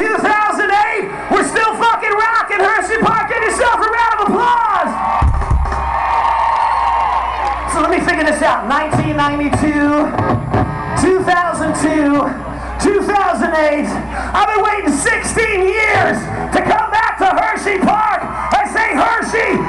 2008. We're still fucking rocking. Hershey Park, Give yourself a round of applause. So let me figure this out. 1992, 2002, 2008. I've been waiting 16 years to come back to Hershey Park. I say Hershey.